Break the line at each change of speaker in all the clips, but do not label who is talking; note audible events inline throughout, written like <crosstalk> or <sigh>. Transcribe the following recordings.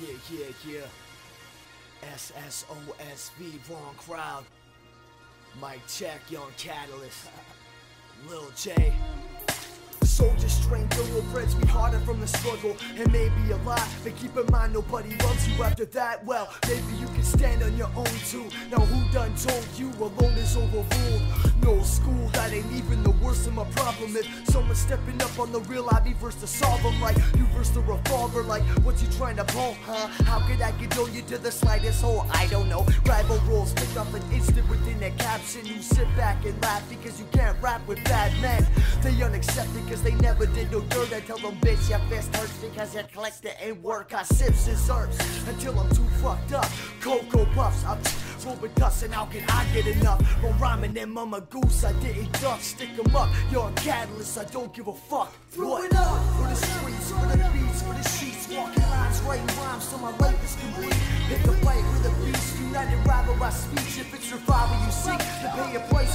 Yeah, yeah, yeah. SSOSV, wrong crowd. Mic check, young catalyst. <laughs> Lil Jay. Soldiers strain thoroughbreds be harder from the struggle and maybe a lot. But keep in mind nobody loves you after that. Well, maybe you can stand on your own too. Now who done told you alone is overruled? No school, that ain't even the worst of my problem. If someone's stepping up on the real, I be first to solve them. Like you verse the revolver, like what you trying to pull, huh? How could I condone you to the slightest hole? I don't know. Rival rules pick up an instant within a caption. You sit back and laugh because you can't rap with bad men. They unaccepted because they never did no dirt. I tell them, bitch, your fist hurts because your collector ain't work. I sips and zerps until I'm too fucked up. Cocoa puffs, I'm rolling dust, and how can I get enough? From rhyming them mama goose, I didn't duck. Stick 'em up, you're a catalyst, I don't give a fuck.
Throw
What?
it up.
For the streets, for the beats, for the sheets, walking lines, writing rhymes so my life is complete. Hit the fight with a beast, united rival by speech. If it's survival you seek, to pay a price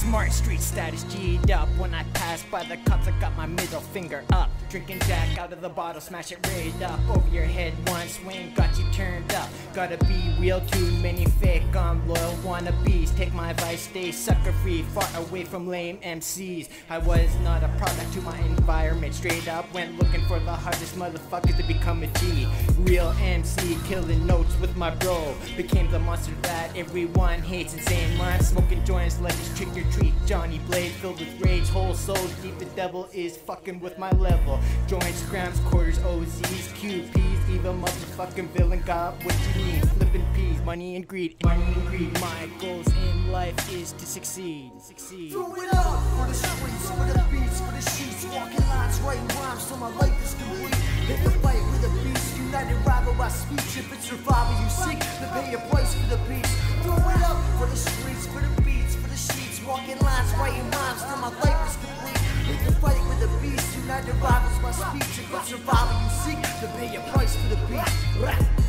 smart, street status G'd up. When I pass by the cops, I got my middle finger up. Drinking Jack out of the bottle, smash it right up over your head. One swing, got you turned up. Gotta be real, too many fake, unloyal wannabes. Take my advice, stay sucker free, far away from lame MCs. I was not a product to my environment. Straight up, went looking for the hardest motherfuckers to become a G. Real MC, killing notes with my bro. Became the monster that everyone hates. Insane rhymes, smoking joints like it's trick or treat. Johnny Blade filled with rage, whole soul deep. The devil is fucking with my level. Joints, grams, quarters, OZs, QPs. Even motherfucking villain got what you need. Flipping peas, money and greed, money and greed. My goals in life is to succeed. Succeed.
Throw it up for the streets, for the beats, for the sheets, walking lines, writing rhymes so my life is complete. Hit the fight with a beast, united rival by speech. If it's survival you seek, to pay a price for the peace. Throw it up for the streets, for the beats, for the sheets, walking lines, writing rhymes till my life is complete. Hit the fight with a beast, united rivals by speech. If it's survival you